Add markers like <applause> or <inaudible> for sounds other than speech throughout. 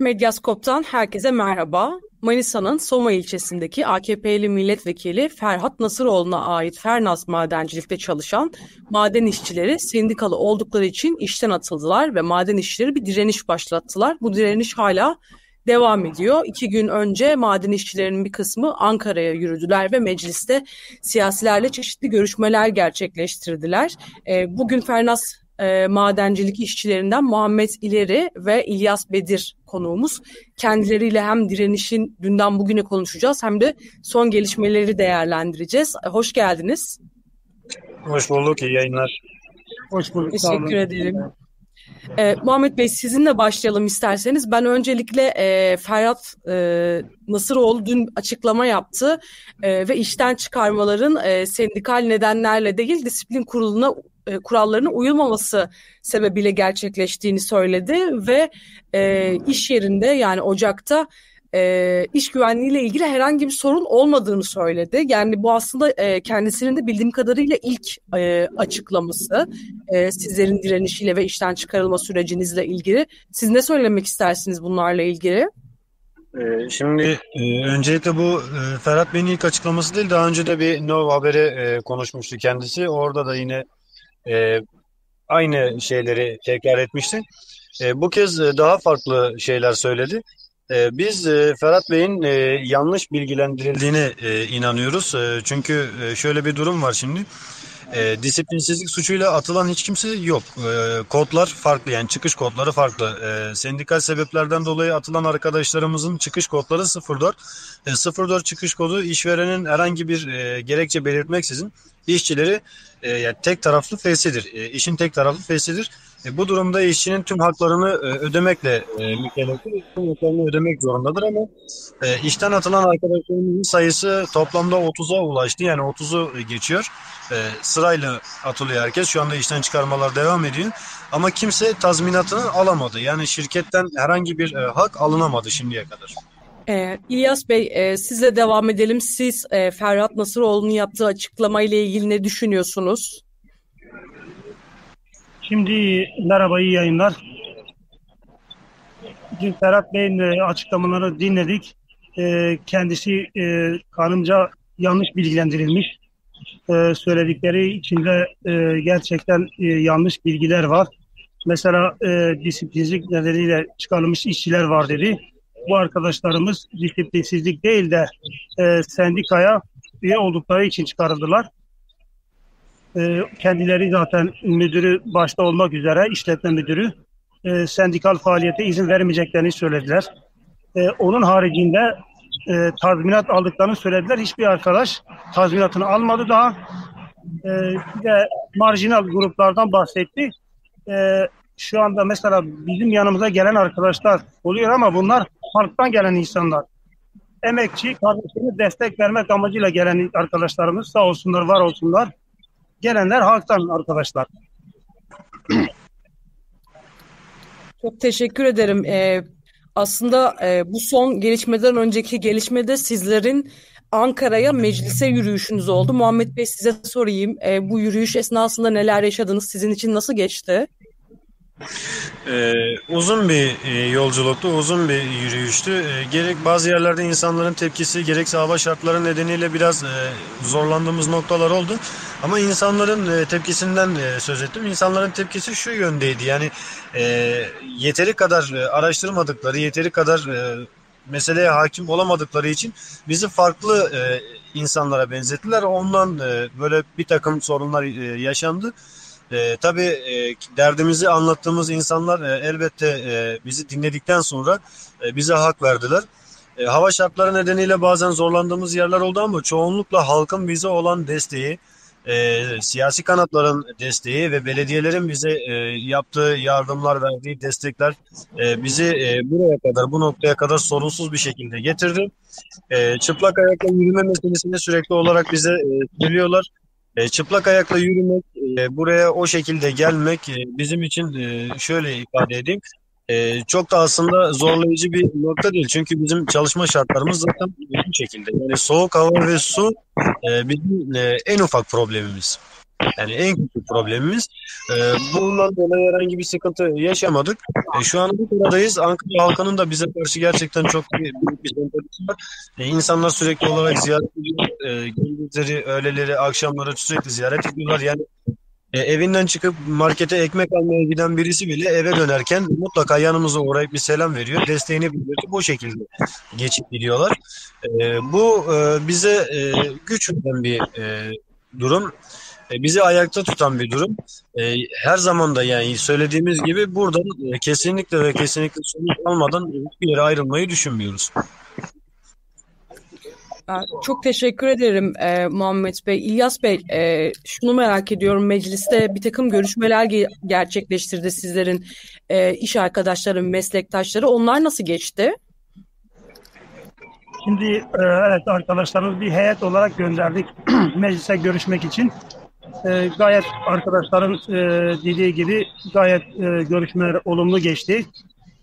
Medyaskop'tan herkese merhaba. Manisa'nın Soma ilçesindeki AKP'li milletvekili Ferhat Nasıroğlu'na ait Fernaz Madencilik'te çalışan maden işçileri sendikalı oldukları için işten atıldılar ve maden işçileri bir direniş başlattılar. Bu direniş hala devam ediyor. İki gün önce maden işçilerinin bir kısmı Ankara'ya yürüdüler ve mecliste siyasilerle çeşitli görüşmeler gerçekleştirdiler. Ee, bugün Fernaz e, madencilik işçilerinden Muhammed İleri ve İlyas Bedir konuğumuz. Kendileriyle hem direnişin dünden bugüne konuşacağız hem de son gelişmeleri değerlendireceğiz. Hoş geldiniz. Hoş bulduk, iyi yayınlar. Hoş bulduk. Teşekkür ederim. Ee, Muhammed Bey sizinle başlayalım isterseniz. Ben öncelikle e, Ferhat e, Nasıroğlu dün açıklama yaptı e, ve işten çıkarmaların e, sendikal nedenlerle değil disiplin kuruluna e, kurallarına uyulmaması sebebiyle gerçekleştiğini söyledi ve e, iş yerinde yani Ocak'ta e, iş güvenliğiyle ilgili herhangi bir sorun olmadığını söyledi. Yani bu aslında e, kendisinin de bildiğim kadarıyla ilk e, açıklaması e, sizlerin direnişiyle ve işten çıkarılma sürecinizle ilgili. Siz ne söylemek istersiniz bunlarla ilgili? E, şimdi e, öncelikle bu e, Ferhat Bey'in ilk açıklaması değil daha önce de bir No Haber'e e, konuşmuştu kendisi. Orada da yine e, aynı şeyleri tekrar etmişti. E, bu kez e, daha farklı şeyler söyledi. E, biz e, Ferhat Bey'in e, yanlış bilgilendirildiğine e, inanıyoruz. E, çünkü e, şöyle bir durum var şimdi. E, disiplinsizlik suçuyla atılan hiç kimse yok. E, kodlar farklı yani çıkış kodları farklı. E, sendikal sebeplerden dolayı atılan arkadaşlarımızın çıkış kodları 04. E, 04 çıkış kodu işverenin herhangi bir e, gerekçe belirtmeksizin işçileri e, yani tek taraflı fesidir. E, işin tek taraflı fesidir. E, bu durumda işçinin tüm haklarını e, ödemekle e, mükelleftir. Tüm haklarını ödemek zorundadır ama e, işten atılan arkadaşlarımızın sayısı toplamda 30'a ulaştı. Yani 30'u geçiyor. E, sırayla atılıyor herkes. Şu anda işten çıkarmalar devam ediyor. Ama kimse tazminatını alamadı. Yani şirketten herhangi bir e, hak alınamadı şimdiye kadar. Ee, İlyas Bey, e, sizle devam edelim. Siz e, Ferhat Nasıroğlu'nun yaptığı açıklama ile ilgili ne düşünüyorsunuz? Şimdi merhaba, iyi yayınlar. Dün Ferhat Bey'in e, açıklamaları dinledik. E, kendisi e, kanımca yanlış bilgilendirilmiş. Söyledikleri içinde gerçekten yanlış bilgiler var. Mesela disiplinsizlik nedeniyle çıkarılmış işçiler var dedi bu arkadaşlarımız disiplinsizlik değil de sendikaya üye oldukları için çıkarıldılar. E, kendileri zaten müdürü başta olmak üzere işletme müdürü e, sendikal faaliyete izin vermeyeceklerini söylediler. E, onun haricinde e, tazminat aldıklarını söylediler. Hiçbir arkadaş tazminatını almadı daha. E, bir marjinal gruplardan bahsetti. Şu anda mesela bizim yanımıza gelen arkadaşlar oluyor ama bunlar halktan gelen insanlar. Emekçi kardeşlerine destek vermek amacıyla gelen arkadaşlarımız sağ olsunlar, var olsunlar. Gelenler halktan arkadaşlar. Çok teşekkür ederim. Ee, aslında e, bu son gelişmeden önceki gelişmede sizlerin Ankara'ya meclise yürüyüşünüz oldu. Muhammed Bey size sorayım. E, bu yürüyüş esnasında neler yaşadınız? Sizin için nasıl geçti? Ee, uzun bir e, yolculuktu, uzun bir yürüyüştü. E, gerek bazı yerlerde insanların tepkisi, gerekse hava şartları nedeniyle biraz e, zorlandığımız noktalar oldu. Ama insanların e, tepkisinden e, söz ettim. İnsanların tepkisi şu yöndeydi. Yani e, yeteri kadar e, araştırmadıkları, yeteri kadar e, meseleye hakim olamadıkları için bizi farklı e, insanlara benzettiler. Ondan e, böyle bir takım sorunlar e, yaşandı. E, tabii e, derdimizi anlattığımız insanlar e, elbette e, bizi dinledikten sonra e, bize hak verdiler. E, hava şartları nedeniyle bazen zorlandığımız yerler oldu ama çoğunlukla halkın bize olan desteği, e, siyasi kanatların desteği ve belediyelerin bize e, yaptığı yardımlar, verdiği destekler e, bizi e, buraya kadar, bu noktaya kadar sorunsuz bir şekilde getirdi. E, çıplak ayakla yürüme meselesini sürekli olarak bize e, söylüyorlar. E, çıplak ayakla yürümek, e, buraya o şekilde gelmek e, bizim için e, şöyle ifade edeyim. E, çok da aslında zorlayıcı bir nokta değil. Çünkü bizim çalışma şartlarımız zaten bu şekilde. Yani soğuk hava ve su e, bizim e, en ufak problemimiz. Yani en küçük problemimiz. E, bundan dolayı herhangi bir sıkıntı yaşamadık. E, şu an Ankara'dayız. Ankara halkının da bize karşı gerçekten çok büyük bir sempatisi var. E, insanlar sürekli olarak ziyaret ediyor. E, gündüzleri, öğleleri, akşamları sürekli ziyaret ediyorlar. Yani e, evinden çıkıp markete ekmek almaya giden birisi bile eve dönerken mutlaka yanımıza uğrayıp bir selam veriyor. Desteğini bildiriyor. Bu şekilde geçip gidiyorlar. E, bu e, bize e, güç veren bir e, durum. E, bizi ayakta tutan bir durum. E, her zaman da yani söylediğimiz gibi buradan e, kesinlikle ve kesinlikle sonuç almadan bir yere ayrılmayı düşünmüyoruz. Çok teşekkür ederim e, Muhammed Bey. İlyas Bey, e, şunu merak ediyorum. Mecliste bir takım görüşmeler ge- gerçekleştirdi sizlerin e, iş arkadaşları, meslektaşları. Onlar nasıl geçti? Şimdi e, evet arkadaşlarımız bir heyet olarak gönderdik <clears throat> meclise görüşmek için. E, gayet arkadaşların e, dediği gibi gayet e, görüşmeler olumlu geçti.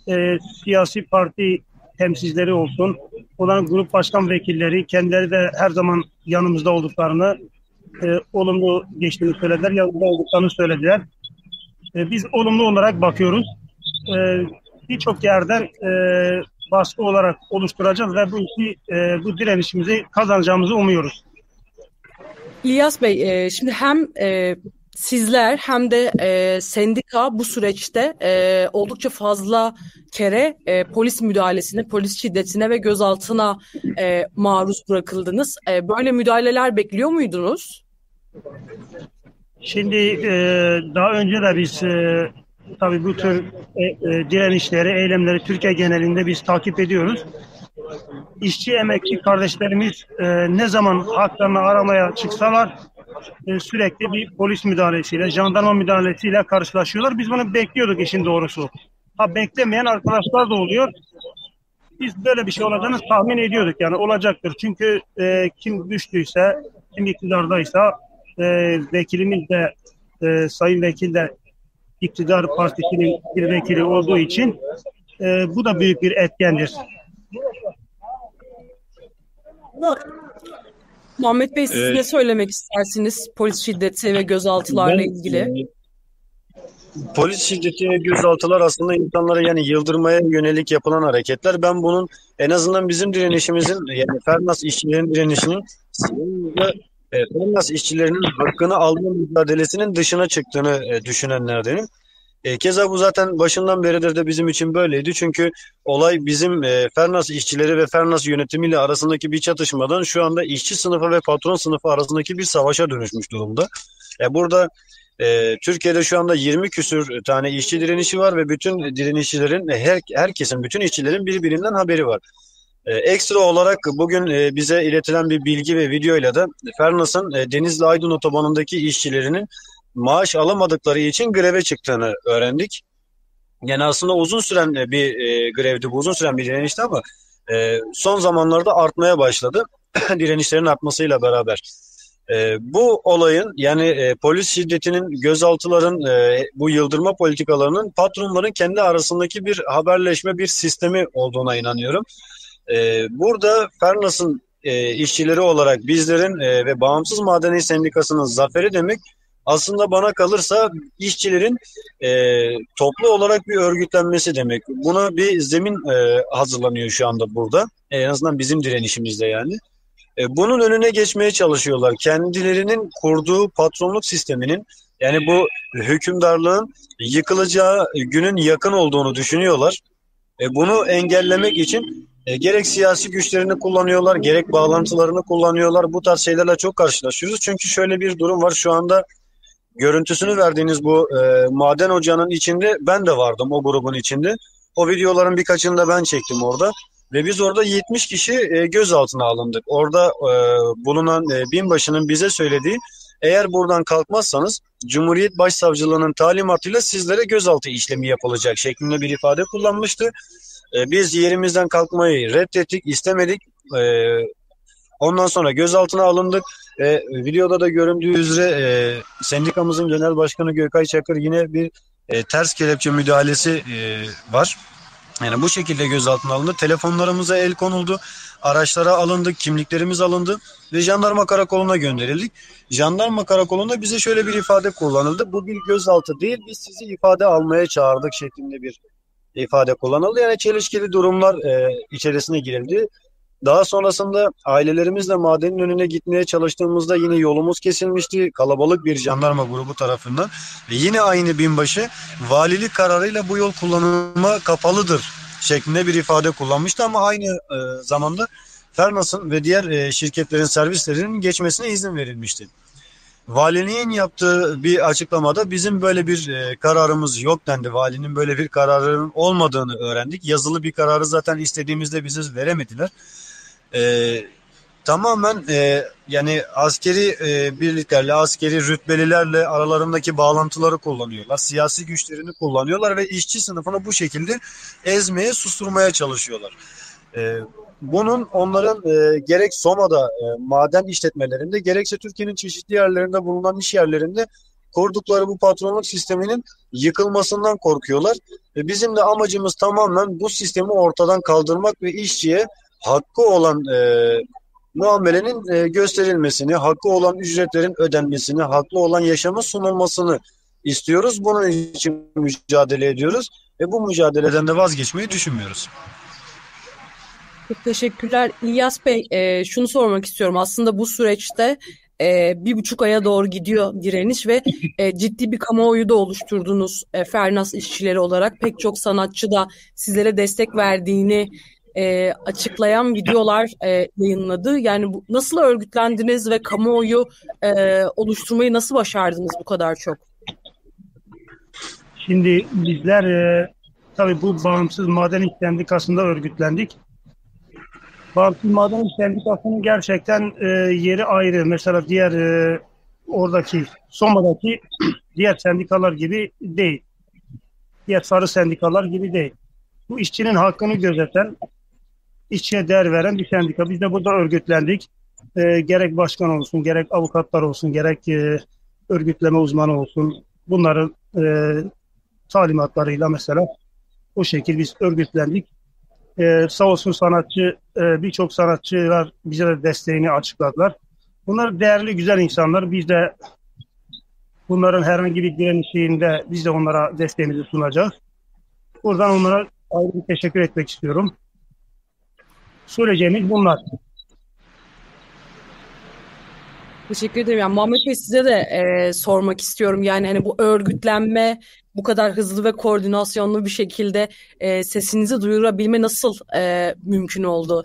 E, siyasi parti temsilcileri olsun, olan grup başkan vekilleri kendileri de her zaman yanımızda olduklarını, e, olumlu geçtiğini söylediler, yanımızda olduklarını söylediler. E, biz olumlu olarak bakıyoruz. E, Birçok yerden e, baskı olarak oluşturacağız ve bu işi, e, bu direnişimizi kazanacağımızı umuyoruz. İlyas Bey, e, şimdi hem e, sizler hem de e, sendika bu süreçte e, oldukça fazla kere e, polis müdahalesine, polis şiddetine ve gözaltına e, maruz bırakıldınız. E, böyle müdahaleler bekliyor muydunuz? Şimdi e, daha önce de biz e, tabii bu tür e, e, direnişleri, eylemleri Türkiye genelinde biz takip ediyoruz. İşçi, emekçi kardeşlerimiz e, ne zaman haklarını aramaya çıksalar e, sürekli bir polis müdahalesiyle, jandarma müdahalesiyle karşılaşıyorlar. Biz bunu bekliyorduk işin doğrusu. Ha beklemeyen arkadaşlar da oluyor. Biz böyle bir şey olacağını tahmin ediyorduk yani olacaktır. Çünkü e, kim güçlüyse, kim iktidardaysa e, vekilimiz de e, sayın vekil de iktidar partisinin bir vekili olduğu için e, bu da büyük bir etkendir. Muhammed Bey siz ee, ne söylemek istersiniz polis şiddeti ve gözaltılarla ben, ilgili? E, polis şiddeti ve gözaltılar aslında insanlara yani yıldırmaya yönelik yapılan hareketler. Ben bunun en azından bizim direnişimizin yani Fernas işçilerin direnişinin e, Fernas işçilerinin hakkını alma mücadelesinin dışına çıktığını e, düşünenlerdenim. E, keza bu zaten başından beridir de bizim için böyleydi. Çünkü olay bizim e, Fernas işçileri ve Fernas yönetimiyle arasındaki bir çatışmadan şu anda işçi sınıfı ve patron sınıfı arasındaki bir savaşa dönüşmüş durumda. E, burada e, Türkiye'de şu anda 20 küsür tane işçi direnişi var ve bütün direnişçilerin, her, herkesin, bütün işçilerin birbirinden haberi var. E, ekstra olarak bugün e, bize iletilen bir bilgi ve videoyla da Fernas'ın e, Denizli Aydın otobanındaki işçilerinin maaş alamadıkları için greve çıktığını öğrendik. Yani aslında uzun süren bir e, grevdi, bu uzun süren bir direnişti ama e, son zamanlarda artmaya başladı. <clears throat> Direnişlerin artmasıyla beraber. E, bu olayın yani e, polis şiddetinin, gözaltıların, e, bu yıldırma politikalarının patronların kendi arasındaki bir haberleşme, bir sistemi olduğuna inanıyorum. E, burada Fernas'ın e, işçileri olarak bizlerin e, ve Bağımsız Madeni Sendikası'nın zaferi demek aslında bana kalırsa işçilerin e, toplu olarak bir örgütlenmesi demek. Buna bir zemin e, hazırlanıyor şu anda burada. En azından bizim direnişimizde yani. E, bunun önüne geçmeye çalışıyorlar. Kendilerinin kurduğu patronluk sisteminin yani bu hükümdarlığın yıkılacağı günün yakın olduğunu düşünüyorlar. E, bunu engellemek için e, gerek siyasi güçlerini kullanıyorlar, gerek bağlantılarını kullanıyorlar. Bu tarz şeylerle çok karşılaşıyoruz. Çünkü şöyle bir durum var. Şu anda görüntüsünü verdiğiniz bu e, maden ocağının içinde ben de vardım o grubun içinde. O videoların birkaçını da ben çektim orada. Ve biz orada 70 kişi e, gözaltına alındık. Orada e, bulunan e, binbaşının bize söylediği eğer buradan kalkmazsanız Cumhuriyet Başsavcılığının talimatıyla sizlere gözaltı işlemi yapılacak şeklinde bir ifade kullanmıştı. E, biz yerimizden kalkmayı reddettik, istemedik. E, ondan sonra gözaltına alındık. E, videoda da göründüğü üzere e, sendikamızın genel başkanı Gökay Çakır yine bir e, ters kelepçe müdahalesi e, var. Yani bu şekilde gözaltına alındı. Telefonlarımıza el konuldu. Araçlara alındık, kimliklerimiz alındı ve jandarma karakoluna gönderildik. Jandarma karakolunda bize şöyle bir ifade kullanıldı. Bu bir gözaltı değil, biz sizi ifade almaya çağırdık şeklinde bir ifade kullanıldı. Yani çelişkili durumlar e, içerisine girildi. Daha sonrasında ailelerimizle madenin önüne gitmeye çalıştığımızda yine yolumuz kesilmişti. Kalabalık bir jandarma grubu tarafından. Ve yine aynı binbaşı valilik kararıyla bu yol kullanıma kapalıdır şeklinde bir ifade kullanmıştı ama aynı e, zamanda Fernas'ın ve diğer e, şirketlerin servislerinin geçmesine izin verilmişti. Valiliğin yaptığı bir açıklamada bizim böyle bir e, kararımız yok dendi. Valinin böyle bir kararının olmadığını öğrendik. Yazılı bir kararı zaten istediğimizde bize veremediler. E, tamamen e, yani askeri e, birliklerle, askeri rütbelilerle aralarındaki bağlantıları kullanıyorlar. Siyasi güçlerini kullanıyorlar ve işçi sınıfını bu şekilde ezmeye, susturmaya çalışıyorlar. E, bunun onların e, gerek Soma'da e, maden işletmelerinde gerekse Türkiye'nin çeşitli yerlerinde bulunan iş yerlerinde kurdukları bu patronluk sisteminin yıkılmasından korkuyorlar. E, bizim de amacımız tamamen bu sistemi ortadan kaldırmak ve işçiye hakkı olan e, muamelenin e, gösterilmesini, hakkı olan ücretlerin ödenmesini, haklı olan yaşamın sunulmasını istiyoruz. Bunun için mücadele ediyoruz ve bu mücadeleden de vazgeçmeyi düşünmüyoruz. Çok teşekkürler. İlyas Bey, e, şunu sormak istiyorum. Aslında bu süreçte e, bir buçuk aya doğru gidiyor direniş ve e, ciddi bir kamuoyu da oluşturdunuz e, Fernas işçileri olarak. Pek çok sanatçı da sizlere destek verdiğini e, açıklayan videolar e, yayınladı. Yani bu, nasıl örgütlendiniz ve kamuoyu e, oluşturmayı nasıl başardınız bu kadar çok? Şimdi bizler e, tabii bu bağımsız maden iş sendikasında örgütlendik. Bağımsız maden iş sendikasının gerçekten e, yeri ayrı. Mesela diğer e, oradaki Soma'daki <clears throat> diğer sendikalar gibi değil. Diğer sarı sendikalar gibi değil. Bu işçinin hakkını gözeten, işçiye değer veren bir sendika. Biz de burada örgütlendik. E, gerek başkan olsun, gerek avukatlar olsun, gerek e, örgütleme uzmanı olsun. Bunların e, talimatlarıyla mesela o şekilde biz örgütlendik. E, sağ olsun sanatçı, e, birçok sanatçılar bize de desteğini açıkladılar. Bunlar değerli, güzel insanlar. Biz de bunların herhangi bir direnişinde biz de onlara desteğimizi sunacağız. Buradan onlara ayrı bir teşekkür etmek istiyorum. Söyleyeceğimiz bunlar. Teşekkür ederim. Yani Muhammed Bey size de e, sormak istiyorum. Yani hani bu örgütlenme bu kadar hızlı ve koordinasyonlu bir şekilde e, sesinizi duyurabilme nasıl e, mümkün oldu?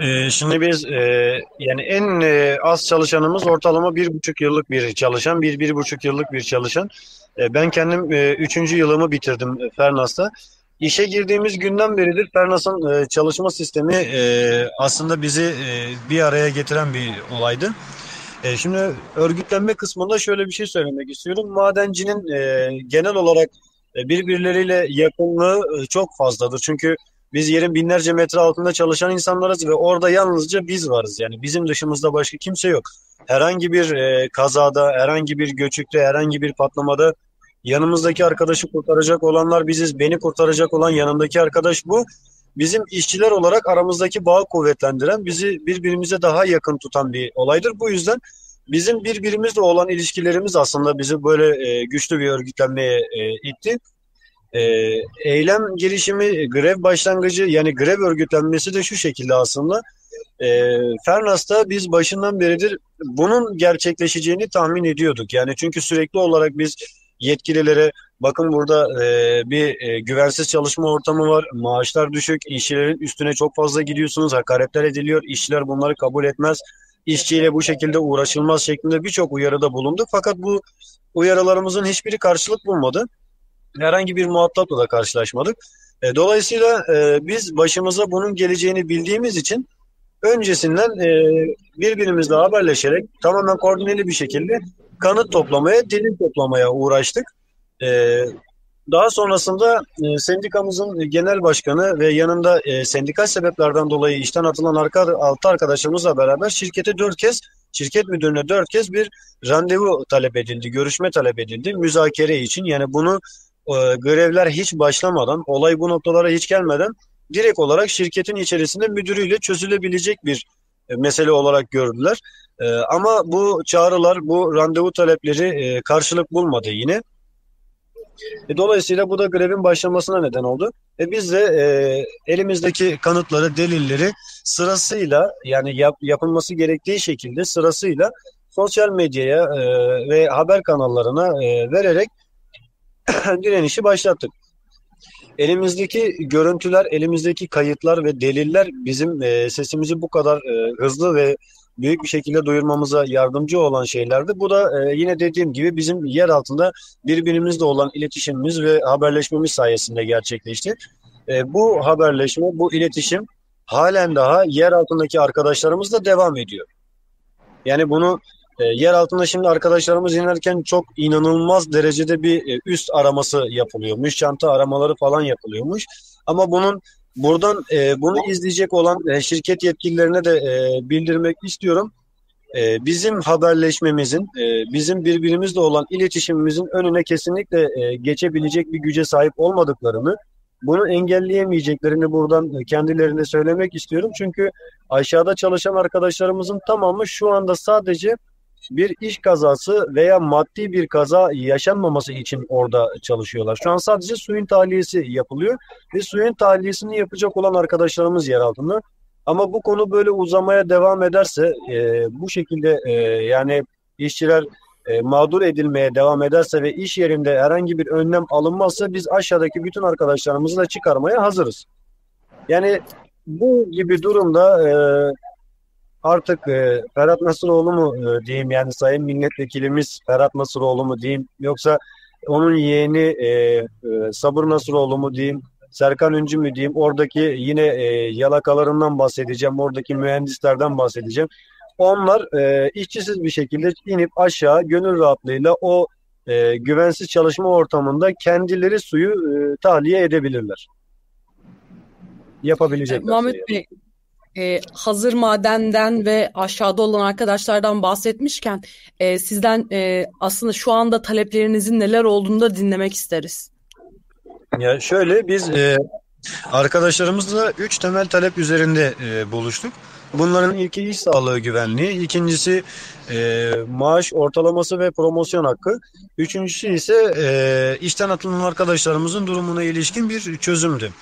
Ee, şimdi biz e, yani en e, az çalışanımız ortalama bir buçuk yıllık bir çalışan, bir bir buçuk yıllık bir çalışan. E, ben kendim e, üçüncü yılımı bitirdim Fernas'ta. İşe girdiğimiz günden beridir Fernas'ın e, çalışma sistemi e, aslında bizi e, bir araya getiren bir olaydı. E, şimdi örgütlenme kısmında şöyle bir şey söylemek istiyorum. Madencinin e, genel olarak e, birbirleriyle yakınlığı e, çok fazladır. Çünkü biz yerin binlerce metre altında çalışan insanlarız ve orada yalnızca biz varız. Yani bizim dışımızda başka kimse yok. Herhangi bir e, kazada, herhangi bir göçükte, herhangi bir patlamada yanımızdaki arkadaşı kurtaracak olanlar biziz. Beni kurtaracak olan yanımdaki arkadaş bu. Bizim işçiler olarak aramızdaki bağı kuvvetlendiren, bizi birbirimize daha yakın tutan bir olaydır. Bu yüzden bizim birbirimizle olan ilişkilerimiz aslında bizi böyle e, güçlü bir örgütlenmeye e, itti. E, eylem girişimi, grev başlangıcı yani grev örgütlenmesi de şu şekilde aslında. E, Fernas'ta biz başından beridir bunun gerçekleşeceğini tahmin ediyorduk. Yani çünkü sürekli olarak biz yetkililere bakın burada e, bir e, güvensiz çalışma ortamı var, maaşlar düşük, işçilerin üstüne çok fazla gidiyorsunuz, hakaretler ediliyor, işçiler bunları kabul etmez, işçiyle bu şekilde uğraşılmaz şeklinde birçok uyarıda bulundu. Fakat bu uyarılarımızın hiçbiri karşılık bulmadı. Herhangi bir muhatapla da karşılaşmadık. E, dolayısıyla e, biz başımıza bunun geleceğini bildiğimiz için öncesinden e, birbirimizle haberleşerek tamamen koordineli bir şekilde kanıt toplamaya, delil toplamaya uğraştık. E, daha sonrasında e, sendikamızın genel başkanı ve yanında e, sendikal sebeplerden dolayı işten atılan arka, altı arkadaşımızla beraber şirkete dört kez, şirket müdürüne dört kez bir randevu talep edildi, görüşme talep edildi müzakere için. Yani bunu e, grevler hiç başlamadan, olay bu noktalara hiç gelmeden direkt olarak şirketin içerisinde müdürüyle çözülebilecek bir mesele olarak gördüler. E, ama bu çağrılar, bu randevu talepleri e, karşılık bulmadı yine. E, dolayısıyla bu da grevin başlamasına neden oldu. E, biz de e, elimizdeki kanıtları, delilleri sırasıyla yani yap, yapılması gerektiği şekilde sırasıyla sosyal medyaya e, ve haber kanallarına e, vererek <clears throat> direnişi başlattık. Elimizdeki görüntüler, elimizdeki kayıtlar ve deliller bizim e, sesimizi bu kadar e, hızlı ve büyük bir şekilde duyurmamıza yardımcı olan şeylerdi. Bu da e, yine dediğim gibi bizim yer altında birbirimizle olan iletişimimiz ve haberleşmemiz sayesinde gerçekleşti. E, bu haberleşme, bu iletişim halen daha yer altındaki arkadaşlarımızla devam ediyor. Yani bunu e, yer altında şimdi arkadaşlarımız inerken çok inanılmaz derecede bir e, üst araması yapılıyormuş. Çanta aramaları falan yapılıyormuş. Ama bunun buradan e, bunu izleyecek olan e, şirket yetkililerine de bildirmek istiyorum. Bizim haberleşmemizin, bizim birbirimizle olan iletişimimizin önüne kesinlikle geçebilecek bir güce sahip olmadıklarını, bunu engelleyemeyeceklerini buradan kendilerine söylemek istiyorum. Çünkü aşağıda çalışan arkadaşlarımızın tamamı şu anda sadece bir iş kazası veya maddi bir kaza yaşanmaması için orada çalışıyorlar. Şu an sadece suyun tahliyesi yapılıyor ve suyun tahliyesini yapacak olan arkadaşlarımız yer altında. Ama bu konu böyle uzamaya devam ederse e, bu şekilde e, yani işçiler e, mağdur edilmeye devam ederse ve iş yerinde herhangi bir önlem alınmazsa biz aşağıdaki bütün arkadaşlarımızı da çıkarmaya hazırız. Yani bu gibi durumda e, artık e, Ferhat Nasıroğlu mu e, diyeyim yani sayın milletvekilimiz Ferhat Nasıroğlu mu diyeyim yoksa onun yeğeni e, e, Sabır Nasıroğlu mu diyeyim Serkan Üncü mü diyeyim oradaki yine e, yalakalarından bahsedeceğim oradaki mühendislerden bahsedeceğim. Onlar e, işçisiz bir şekilde inip aşağı gönül rahatlığıyla o e, güvensiz çalışma ortamında kendileri suyu e, tahliye edebilirler. Yapabilecekler. Muhammed Bey, e, hazır madenden ve aşağıda olan arkadaşlardan bahsetmişken e, sizden e, aslında şu anda taleplerinizin neler olduğunu da dinlemek isteriz. Ya şöyle biz e, arkadaşlarımızla üç temel talep üzerinde e, buluştuk. Bunların ilki iş sağlığı güvenliği, ikincisi e, maaş ortalaması ve promosyon hakkı, üçüncüsü ise e, işten atılan arkadaşlarımızın durumuna ilişkin bir çözümdü.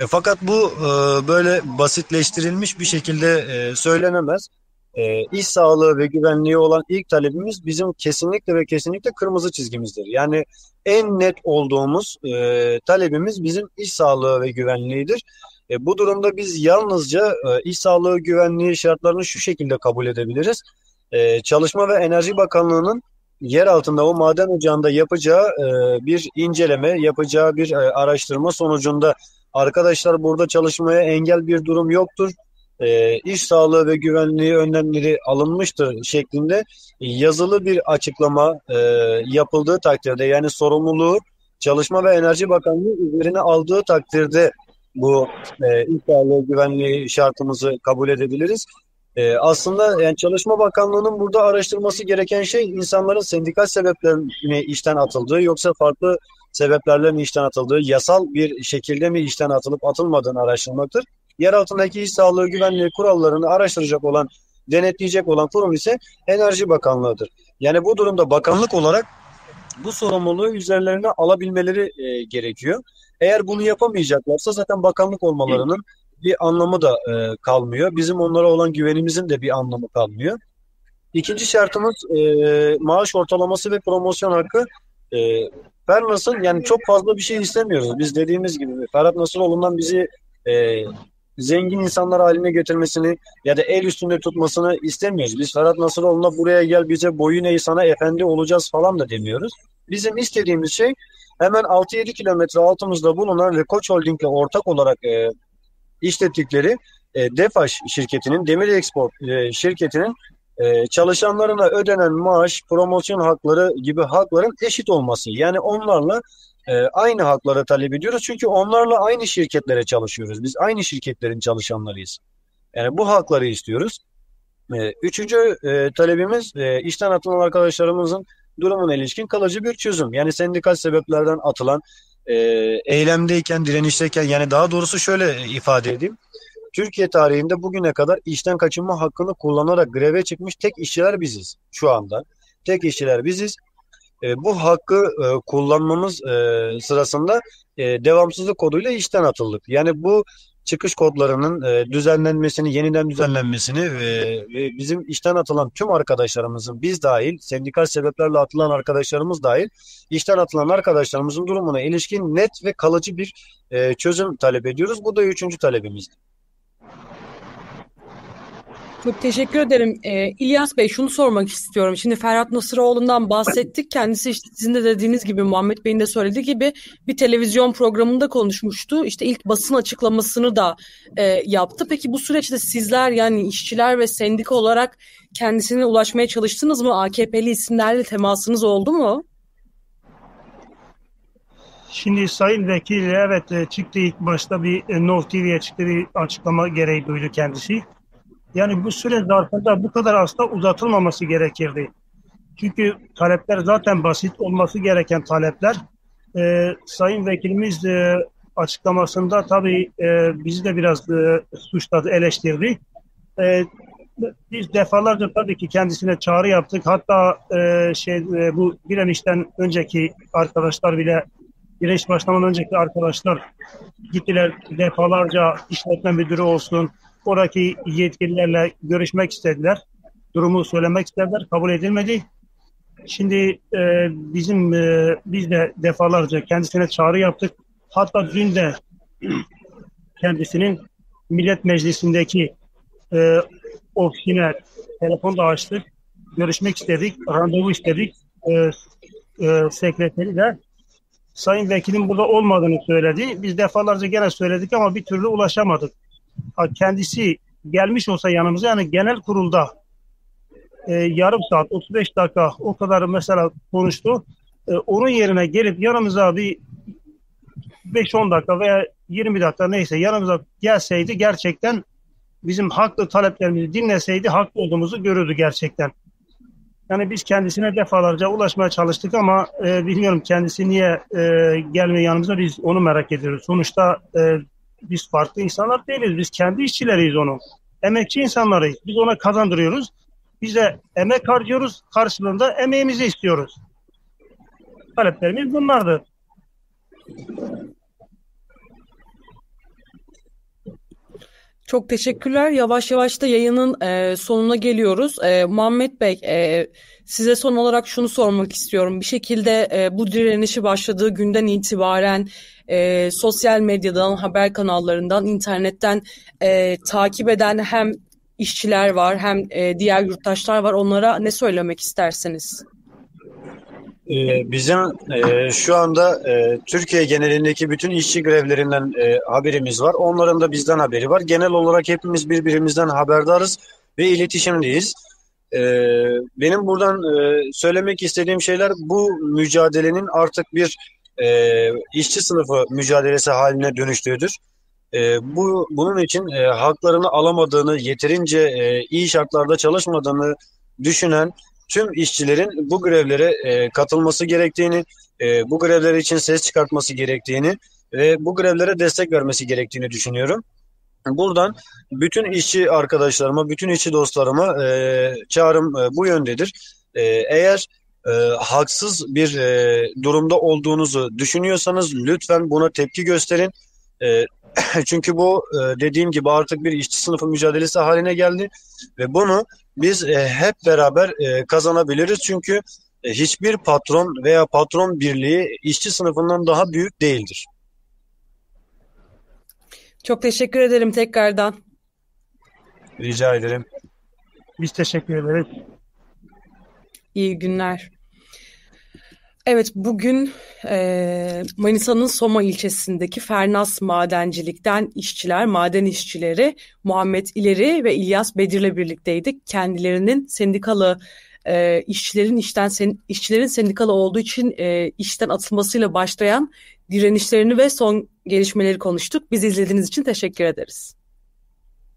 E, fakat bu e, böyle basitleştirilmiş bir şekilde e, söylenemez. E, iş sağlığı ve güvenliği olan ilk talebimiz bizim kesinlikle ve kesinlikle kırmızı çizgimizdir. Yani en net olduğumuz e, talebimiz bizim iş sağlığı ve güvenliğidir. E, bu durumda biz yalnızca e, iş sağlığı güvenliği şartlarını şu şekilde kabul edebiliriz. E, Çalışma ve Enerji Bakanlığı'nın yer altında o maden ocağında yapacağı e, bir inceleme, yapacağı bir e, araştırma sonucunda Arkadaşlar burada çalışmaya engel bir durum yoktur. E, iş sağlığı ve güvenliği önlemleri alınmıştır şeklinde yazılı bir açıklama e, yapıldığı takdirde yani sorumluluğu Çalışma ve Enerji Bakanlığı üzerine aldığı takdirde bu e, iş sağlığı güvenliği şartımızı kabul edebiliriz. E, aslında yani Çalışma Bakanlığı'nın burada araştırması gereken şey insanların sendikal sebeplerini işten atıldığı yoksa farklı sebeplerle mi işten atıldığı, yasal bir şekilde mi işten atılıp atılmadığını araştırmaktır. Yer altındaki iş sağlığı güvenliği kurallarını araştıracak olan, denetleyecek olan kurum ise Enerji Bakanlığı'dır. Yani bu durumda bakanlık olarak bu sorumluluğu üzerlerine alabilmeleri e, gerekiyor. Eğer bunu yapamayacaklarsa zaten bakanlık olmalarının bir anlamı da e, kalmıyor. Bizim onlara olan güvenimizin de bir anlamı kalmıyor. İkinci şartımız e, maaş ortalaması ve promosyon hakkı. E, Fernas'ın yani çok fazla bir şey istemiyoruz. Biz dediğimiz gibi Ferhat Nasıroğlu'ndan bizi e, zengin insanlar haline getirmesini ya da el üstünde tutmasını istemiyoruz. Biz Ferhat Nasıroğlu'na buraya gel bize boyun eğ sana efendi olacağız falan da demiyoruz. Bizim istediğimiz şey hemen 6-7 kilometre altımızda bulunan ve Koç Holding'le ortak olarak e, işlettikleri e, Defaş şirketinin, Demir Export e, şirketinin e, çalışanlarına ödenen maaş, promosyon hakları gibi hakların eşit olması. Yani onlarla e, aynı hakları talep ediyoruz. Çünkü onlarla aynı şirketlere çalışıyoruz. Biz aynı şirketlerin çalışanlarıyız. Yani bu hakları istiyoruz. E, üçüncü e, talebimiz e, işten atılan arkadaşlarımızın durumuna ilişkin kalıcı bir çözüm. Yani sendikal sebeplerden atılan eylemdeyken, direnişteyken yani daha doğrusu şöyle ifade edeyim. Türkiye tarihinde bugüne kadar işten kaçınma hakkını kullanarak greve çıkmış tek işçiler biziz şu anda. Tek işçiler biziz. E, bu hakkı e, kullanmamız e, sırasında e, devamsızlık koduyla işten atıldık. Yani bu çıkış kodlarının e, düzenlenmesini, yeniden düzenlenmesini e, ve bizim işten atılan tüm arkadaşlarımızın biz dahil, sendikal sebeplerle atılan arkadaşlarımız dahil, işten atılan arkadaşlarımızın durumuna ilişkin net ve kalıcı bir e, çözüm talep ediyoruz. Bu da üçüncü talebimizdi. Çok teşekkür ederim. Ee, İlyas Bey şunu sormak istiyorum. Şimdi Ferhat Nasıroğlu'ndan bahsettik. Kendisi işte sizin de dediğiniz gibi Muhammed Bey'in de söylediği gibi bir televizyon programında konuşmuştu. İşte ilk basın açıklamasını da e, yaptı. Peki bu süreçte sizler yani işçiler ve sendika olarak kendisine ulaşmaya çalıştınız mı? AKP'li isimlerle temasınız oldu mu? Şimdi Sayın Vekil evet e, çıktı ilk başta bir e, Nov TV'ye çıktı bir açıklama gereği duydu kendisi. Yani bu süre zarfında bu kadar aslında uzatılmaması gerekirdi. Çünkü talepler zaten basit olması gereken talepler. Ee, Sayın Vekilimiz e, açıklamasında tabii e, bizi de biraz e, suçladı, eleştirdi. E, biz defalarca tabii ki kendisine çağrı yaptık. Hatta e, şey e, bu direnişten önceki arkadaşlar bile direnç başlamadan önceki arkadaşlar gittiler defalarca işletme müdürü olsun, oradaki yetkililerle görüşmek istediler. Durumu söylemek istediler. Kabul edilmedi. Şimdi e, bizim e, biz de defalarca kendisine çağrı yaptık. Hatta dün de kendisinin Millet Meclisi'ndeki e, ofisine telefon da açtık. Görüşmek istedik. Randevu istedik. E, e, sekreteri de Sayın Vekilin burada olmadığını söyledi. Biz defalarca gene söyledik ama bir türlü ulaşamadık kendisi gelmiş olsa yanımıza yani genel kurulda e, yarım saat 35 dakika o kadar mesela konuştu. E, onun yerine gelip yanımıza bir 5-10 dakika veya 20 dakika neyse yanımıza gelseydi gerçekten bizim haklı taleplerimizi dinleseydi haklı olduğumuzu görürdü gerçekten. Yani biz kendisine defalarca ulaşmaya çalıştık ama e, bilmiyorum kendisi niye e, gelmiyor yanımıza biz onu merak ediyoruz. Sonuçta e, biz farklı insanlar değiliz. Biz kendi işçileriyiz onun. Emekçi insanlarıyız. Biz ona kazandırıyoruz. Biz de emek harcıyoruz. Karşılığında emeğimizi istiyoruz. Taleplerimiz bunlardır. Çok teşekkürler. Yavaş yavaş da yayının e, sonuna geliyoruz. E, Muhammed Bey, e, size son olarak şunu sormak istiyorum. Bir şekilde e, bu direnişi başladığı günden itibaren e, sosyal medyadan, haber kanallarından, internetten e, takip eden hem işçiler var hem e, diğer yurttaşlar var. Onlara ne söylemek istersiniz? Ee, bizim e, şu anda e, Türkiye genelindeki bütün işçi grevlerinden e, haberimiz var. Onların da bizden haberi var. Genel olarak hepimiz birbirimizden haberdarız ve iletişimdeyiz. E, benim buradan söylemek istediğim şeyler bu mücadelenin artık bir işçi sınıfı mücadelesi haline dönüştüğüdür. E, bu bunun için e, haklarını alamadığını, yeterince iyi şartlarda çalışmadığını düşünen tüm işçilerin bu grevlere e, katılması gerektiğini, e, bu grevler için ses çıkartması gerektiğini ve bu grevlere destek vermesi gerektiğini düşünüyorum. Buradan bütün işçi arkadaşlarıma, bütün işçi dostlarıma e, çağrım e, bu yöndedir. E, eğer e, haksız bir e, durumda olduğunuzu düşünüyorsanız lütfen buna tepki gösterin. E, <clears throat> çünkü bu e, dediğim gibi artık bir işçi sınıfı mücadelesi haline geldi ve bunu biz e, hep beraber e, kazanabiliriz. Çünkü e, hiçbir patron veya patron birliği işçi sınıfından daha büyük değildir. Çok teşekkür ederim tekrardan. Rica ederim. Biz teşekkür ederiz. İyi günler. Evet bugün e, Manisa'nın Soma ilçesindeki Fernas Madencilik'ten işçiler, maden işçileri Muhammed İleri ve İlyas Bedir'le birlikteydik. Kendilerinin sendikalı e, işçilerin işten sen, işçilerin sendikalı olduğu için e, işten atılmasıyla başlayan direnişlerini ve son gelişmeleri konuştuk. Bizi izlediğiniz için teşekkür ederiz.